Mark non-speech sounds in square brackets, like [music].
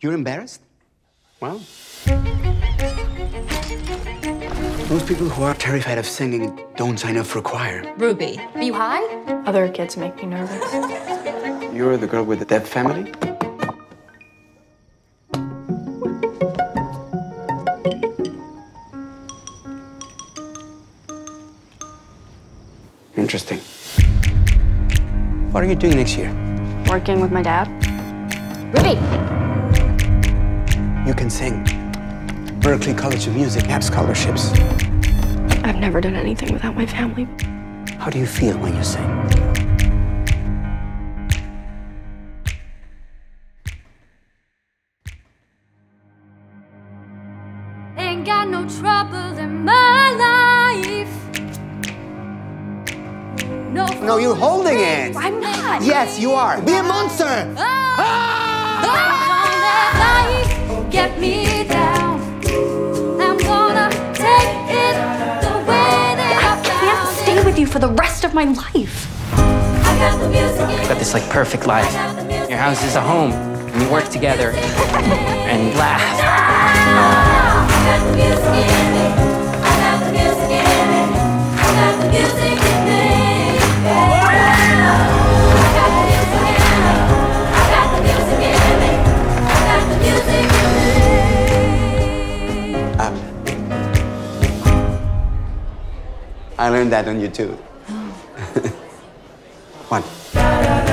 You're embarrassed? Well, most people who are terrified of singing don't sign up for choir. Ruby, are you high? Other kids make me nervous. You're the girl with the deaf family? Interesting. What are you doing next year? Working with my dad. Ruby! You can sing. Berklee College of Music have scholarships. I've never done anything without my family. How do you feel when you sing? Ain't got no trouble in my life. No, No, you're holding it. I'm not. Yes, you are. Be a monster. For the rest of my life. I got the music in got this like perfect life. Your house is a home. and We work together and laugh. I I learned that on YouTube. Oh. [laughs] One.